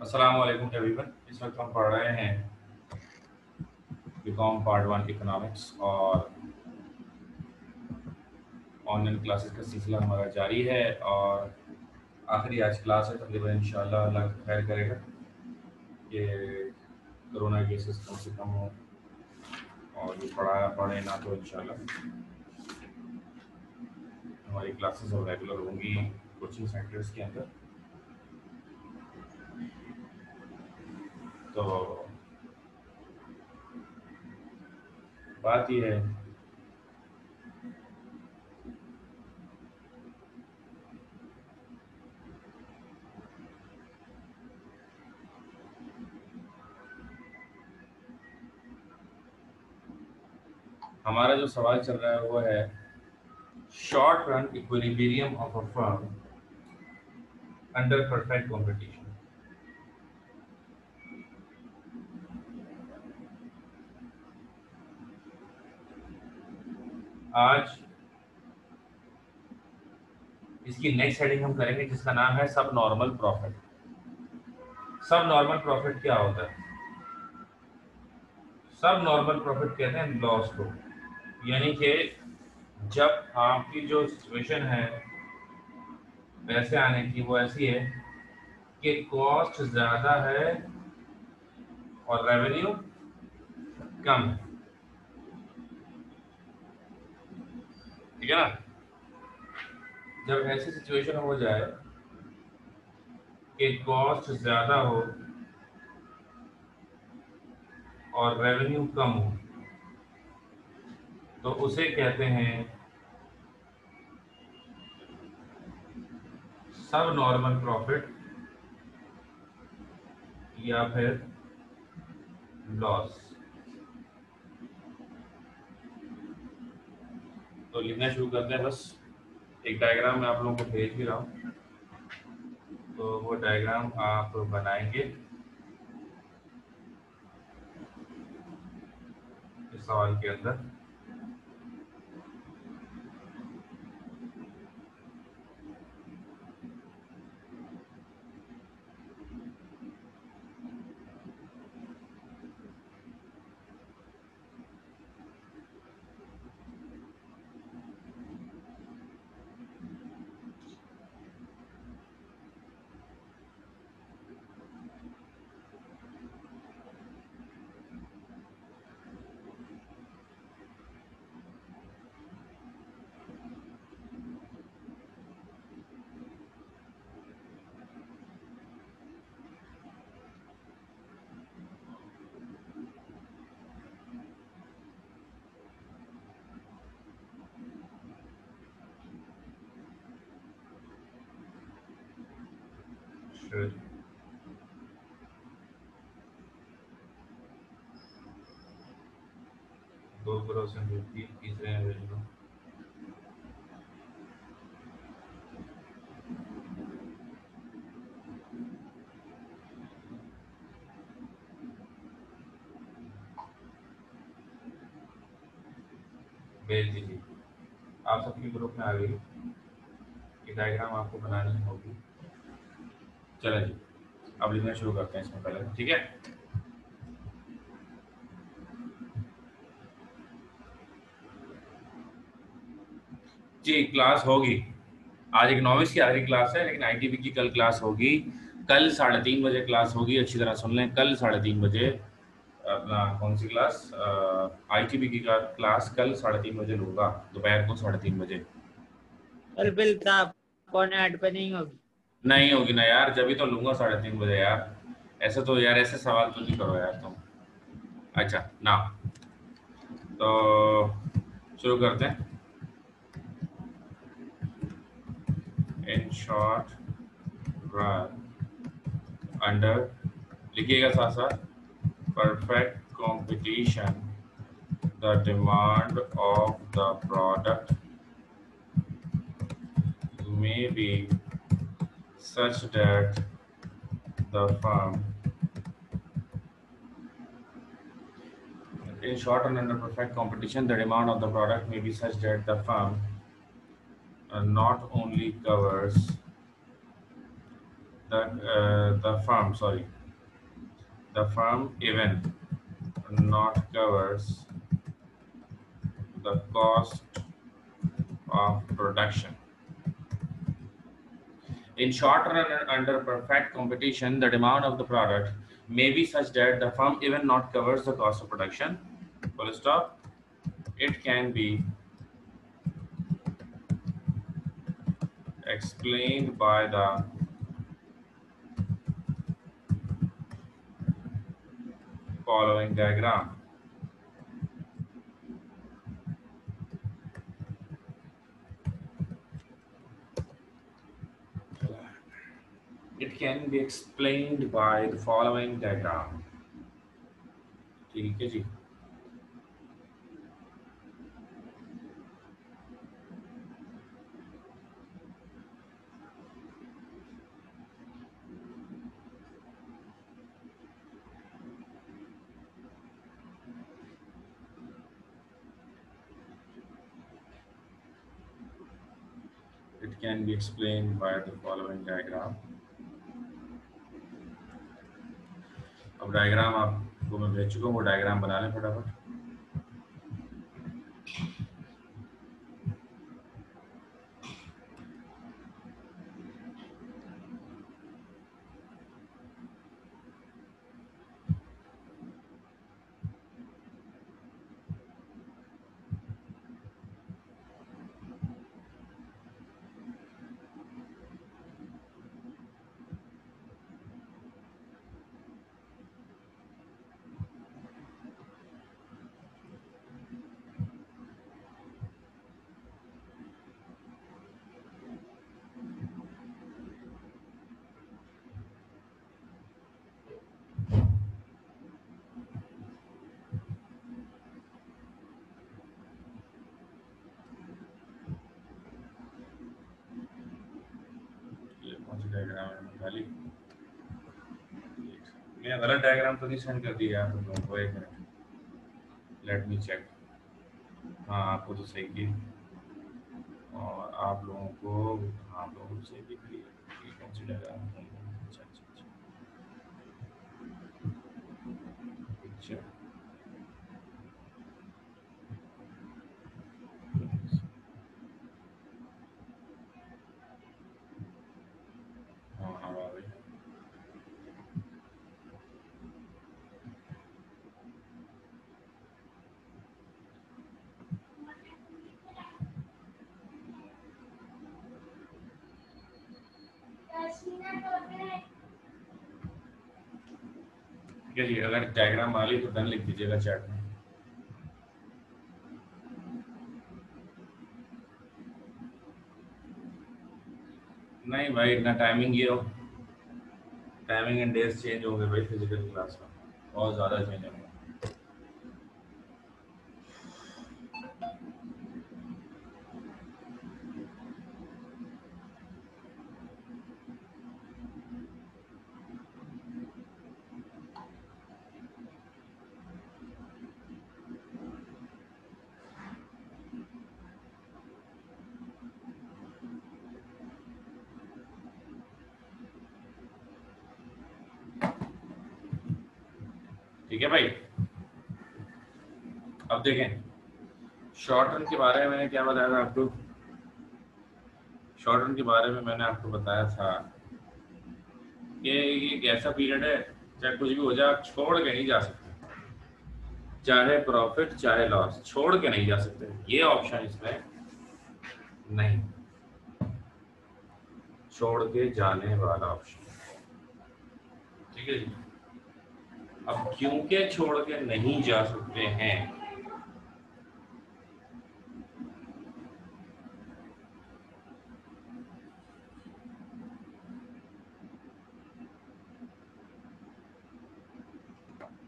अस्सलाम एवरीवन इस वक्त हम पढ़ रहे हैं बीकॉम पार्ट वन इकोनॉमिक्स और ऑनलाइन क्लासेस का सिलसिला हमारा जारी है और आखिरी आज क्लास है, तकरीबन इन अल्लाह खैर करेगा। कि कोरोना केसेस कम से कम हो और जो पढ़ाया पढ़े ना तो इंशाल्लाह हमारी क्लासेस अब रेगुलर होंगी कोचिंग सेंटर्स के अंदर। तो बात यह है। हमारा जो सवाल चल रहा है वो है short run equilibrium of a firm under perfect competition आज इसकी नेक्स्ट हेडिंग हम करेंगे, जिसका नाम है सब नॉर्मल प्रॉफिट सब नॉर्मल प्रॉफिट क्या होता है? सब नॉर्मल प्रॉफिट कहते हैं लॉस को. यानी कि जब आपकी जो सिचुएशन है, पैसे आने की, वो ऐसी है कि कॉस्ट ज़्यादा है और रेवेन्यू कम है. ठीक है ना? जब ऐसी सिचुएशन हो जाए कि कॉस्ट ज़्यादा हो और रेवेन्यू कम हो तो उसे कहते हैं सब नॉर्मल प्रॉफिट या फिर लॉस तो लिखना शुरू करते हैं, बस एक डायग्राम मैं आप लोगों को भेज भी रहा हूँ। तो वो डायग्राम आप बनाएँगे। इस सवाल के अंदर। Good. दो परसेंट फिफ्टी तीसरे हैं भेज दो भेज दीजिए। आप सबके ग्रुप में आ गई। ये डायग्राम आपको बनानी होगी चलें जी। अब लिखना शुरू करते हैं इसमें पहले, ठीक है? जी, क्लास होगी। आज इकोनॉमिक्स की आखिरी क्लास है, लेकिन आईटीबी की कल क्लास होगी। कल साढ़े तीन बजे क्लास होगी, अच्छी तरह सुन लें। कल साढ़े तीन बजे अपना कौन सी क्लास? आईटीबी की क्लास कल साढ़े तीन बजे लूँगा, दोपहर को साढ़े तीन बजे। कल बिल पौने आठ पे? नहीं होगी। नहीं होगी ना यार, जब ही तो लूँगा साढ़े तीन बजे यार। ऐसे तो यार, ऐसे सवाल तो नहीं करो यार तुम। अच्छा ना। तो शुरू करते हैं। इन शॉर्ट रन अंडर लिखिएगा साथ साथ perfect competition the demand of the product may be such that the firm in short and under perfect competition the demand of the product may be such that the firm uh, not only covers the uh, the firm sorry the firm even not covers the cost of production in short run under perfect competition the demand of the product may be such that the firm even not covers the cost of production full stop it can be explained by the following diagram. It can be explained by the following diagram. ठीक है जी can be explained by the following diagram. अब diagram आपको मैं भेज चुका हूँ वो diagram बना लें फटाफट। खाली। मैं गलत डायग्राम तो नहीं सेंड कर दिया आप लोगों को एक मिनट लेट मी चेक हाँ आपको तो सही की और आप लोगों को हाँ लोगों को सही दिख रही है कौन सी डायग्राम अच्छा अच्छा अच्छा अच्छा ठीक है जी, अगर डायग्राम आ ली तो डन लिख दीजिएगा चैट में। नहीं भाई, इतना टाइमिंग ये हो। टाइमिंग एंड डेज़ चेंज होंगे भाई फ़िज़िकल क्लास में। बहुत ज़्यादा चेंज होंगे। ठीक है भाई? अब देखें। शॉर्ट रन के बारे में मैंने क्या बताया था आपको? शॉर्ट रन के बारे में मैंने आपको बताया था कि ये एक ऐसा पीरियड है, चाहे कुछ भी हो जाए, आप छोड़ के नहीं जा सकते। चाहे प्रॉफिट चाहे लॉस छोड़ के नहीं जा सकते। ये ऑप्शन इसमें नहीं। छोड़ के जाने वाला ऑप्शन ठीक है जी? अब क्योंकि छोड़ के नहीं जा सकते हैं?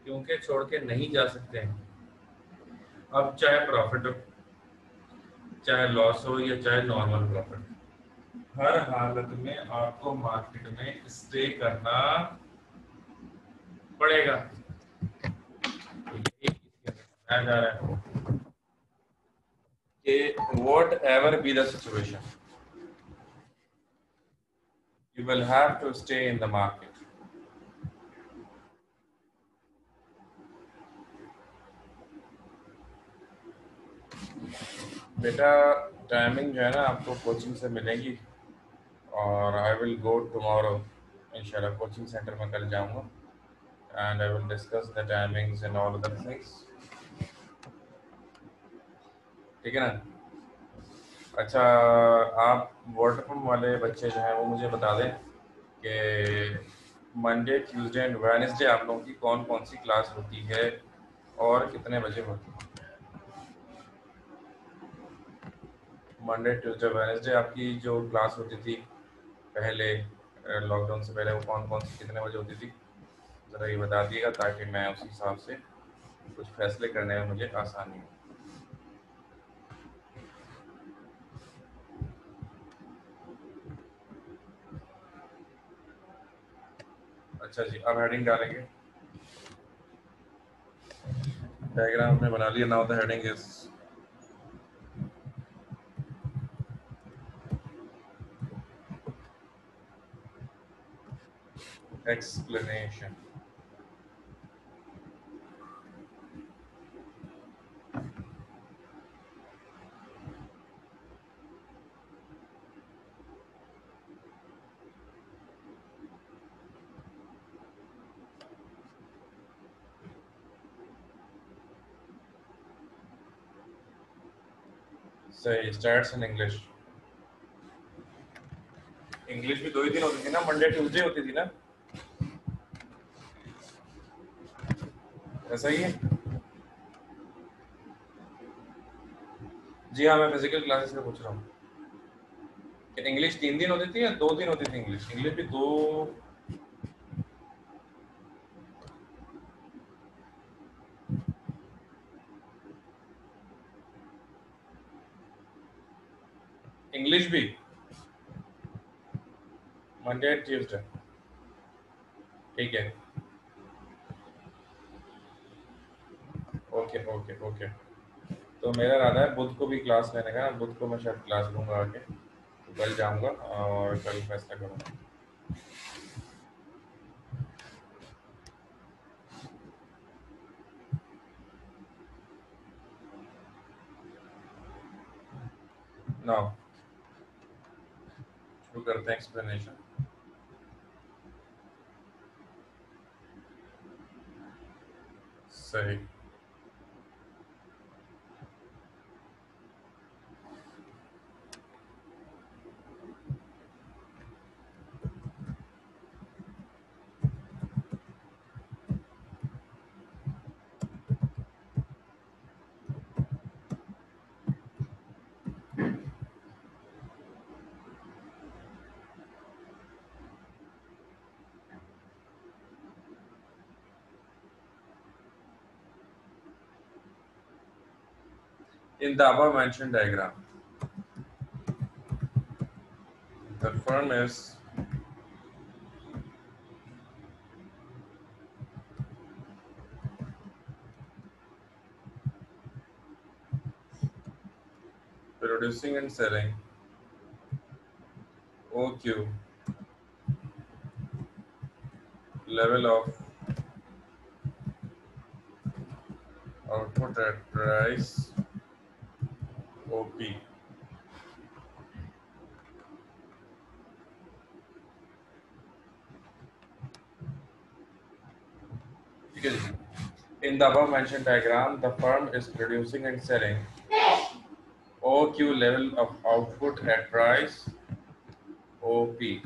क्योंकि छोड़ के नहीं जा सकते हैं। अब चाहे प्रॉफिट हो, चाहे लॉस हो या चाहे नॉर्मल प्रॉफिट हर हालत में आपको मार्केट में स्टे करना पड़ेगा। है whatever be the situation you will have to stay in the market. बेटा टाइमिंग जो है ना आपको कोचिंग से मिलेगी। और आई विल गो टुमारो इंशाल्लाह कोचिंग सेंटर में कल जाऊँगा। And I will discuss the timings and all other things ठीक है ना? अच्छा आप वाटर पम्प वाले बच्चे जो हैं, वो मुझे बता दें कि मंडे ट्यूसडे एंड वेडनेसडे आप लोगों की कौन कौन सी क्लास होती है और कितने बजे होती है? मंडे ट्यूसडे वेडनेसडे आपकी जो क्लास होती थी पहले लॉकडाउन से पहले वो कौन कौन सी कितने बजे होती थी? ज़रा ये बता दिएगा ताकि मैं उस हिसाब से कुछ फैसले करने में मुझे आसानी हो। अच्छा जी, अब हेडिंग डालेंगे। डायग्राम में बना लिया now the heading is explanation. सही स्टार्ट्स इन इंग्लिश इंग्लिश भी दो ही दिन होती थी ना मंडे ट्यूसडे होती थी ना। ऐसा ही है। जी हाँ मैं फ़िज़िकल क्लासेस में पूछ रहा हूँ। इंग्लिश तीन दिन होती थी या दो दिन होती थी इंग्लिश इंग्लिश भी दो इंग्लिश भी मंडे ट्यूसडे ठीक है। ओके ओके ओके तो मेरा इरादा है बुध को भी क्लास लेने का। बुध को मैं शायद क्लास लूँगा आके तो कल जाऊँगा और कल फैसला करूँगा। नाउ शुरू करते हैं एक्सप्लेनेशन सही in the above mentioned diagram. The firm is producing and selling OQ level of output at price OP. In the above mentioned diagram, the firm is producing and selling OQ level of output at price OP. Okay,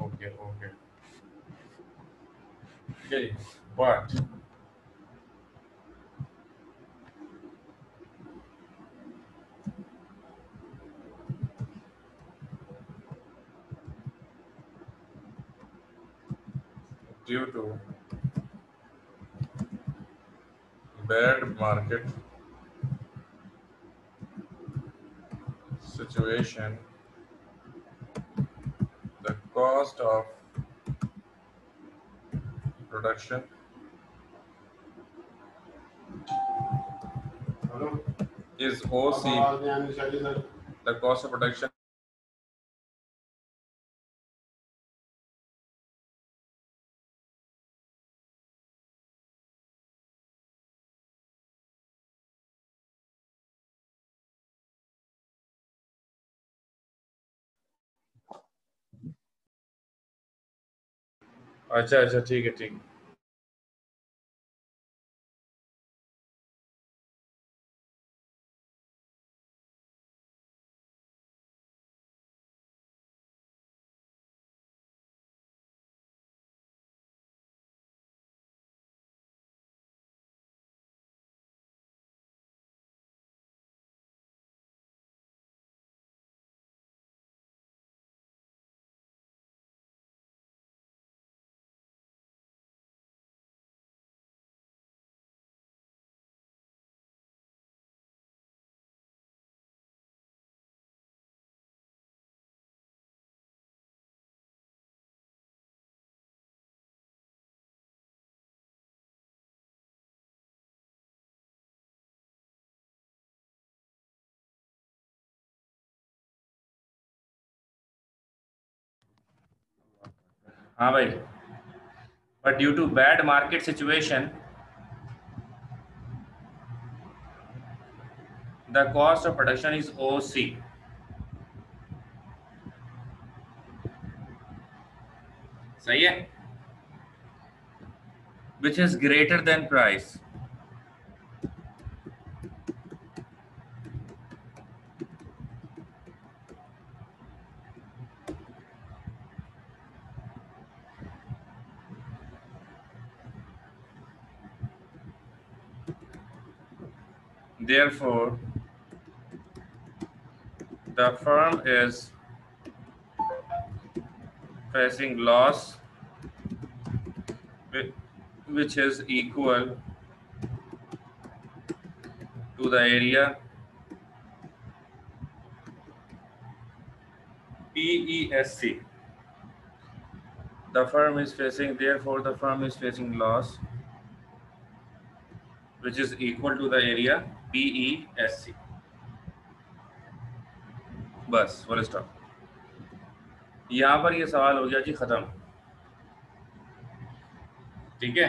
okay. Okay, but due to bad market situation, the cost of production is OC the cost of production अच्छा अच्छा ठीक है ठीक है हाँ भाई। But due to bad market situation the cost of production is O C सही है? Which is greater than price Therefore, the firm is facing loss which is equal to the area PESC. The firm is facing, therefore, the firm is facing loss which is equal to the area PESC. बस full stop यहाँ पर ये सवाल हो गया जी खत्म। ठीक है?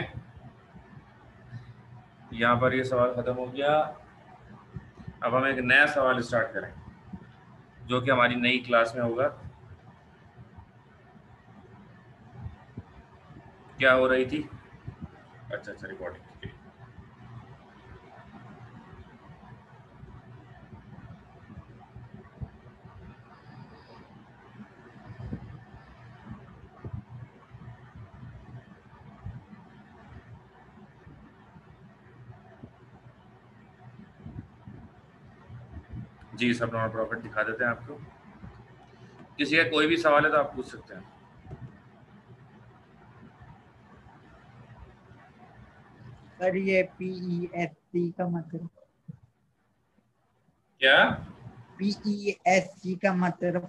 यहाँ पर ये सवाल खत्म हो गया। अब हम एक नया सवाल स्टार्ट करें, जो कि हमारी नई क्लास में होगा। क्या हो रही थी? अच्छा अच्छा रिकॉर्डिंग जी सब नॉन प्रॉफिट दिखा देते हैं आपको। किसी का कोई भी सवाल है तो आप पूछ सकते हैं। सर ये पीई एस सी का मतलब। क्या? पीई एस सी का मतलब।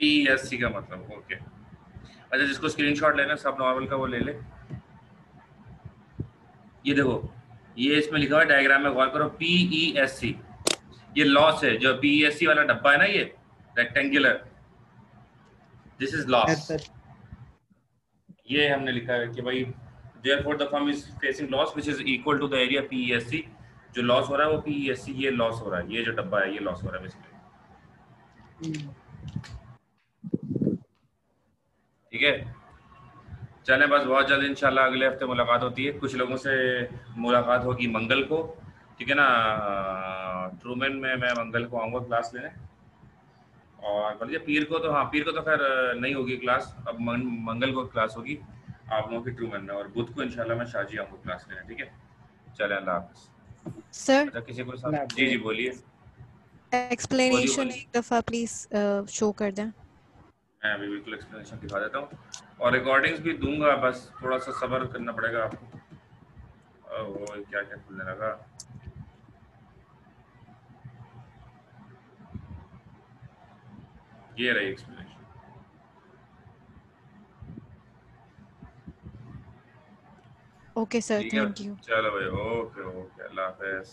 पीई एस सी का मतलब ओके अच्छा जिसको स्क्रीनशॉट लेना सब नॉर्मल का वो ले ले। ये देखो ये इसमें लिखा हुआ है डायग्राम में गौर करो पीई एस सी ये लॉस है जो बीएससी वाला डब्बा है ना ये रेक्टेंगुलर दिस इज़ लॉस ये हमने लिखा है कि भाई therefore the firm is facing loss which is equal to the area PESC जो लॉस हो रहा है वो PESC ये लॉस हो रहा है. ये जो डब्बा है ये लॉस हो रहा है बेसिकली ठीक है? चलें बस बहुत जल्द इंशाल्लाह अगले हफ़्ते मुलाकात होती है. कुछ लोगों से मुलाकात होगी मंगल को. ठीक है ना ट्रूमेन में मैं मंगल को आऊँगा क्लास लेने। और बोलिए पीर को तो हाँ पीर को तो खैर नहीं होगी क्लास अब मंगल को क्लास होगी। आप लोगों की ट्रूमेन में और बुध को इंशाल्लाह मैं शाजी आऊँगा क्लास लेने ठीक है? चले अल्लाह हाफिज। सर अच्छा किसी को जी जी बोलिए। एक्सप्लेनेशन एक दफ़ा प्लीज़ शो कर दें। मैं अभी बिल्कुल एक्सप्लेनेशन दिखा देता हूँ। और रिकॉर्डिंग्स भी दूँगा बस थोड़ा सा सब्र करना पड़ेगा आपको। वो क्या क्या खुलने लगा? ये रही explanation okay sir thank you चलो भाई ओके ओके अल्लाह हाफिज़